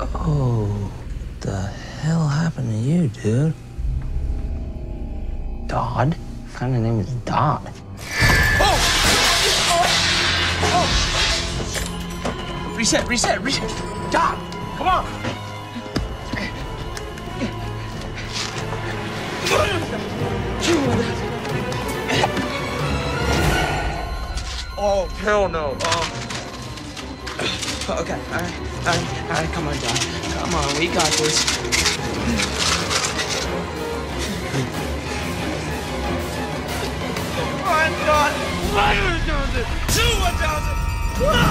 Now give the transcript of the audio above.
Oh, the hell happened to you, dude? Dodd? What kind of name is Dodd? Reset, reset, reset. Doc, come on. Oh, hell no. Um, Oh, okay, all right, all right, all right, come on, Doc. Come on, we got this. Johnson.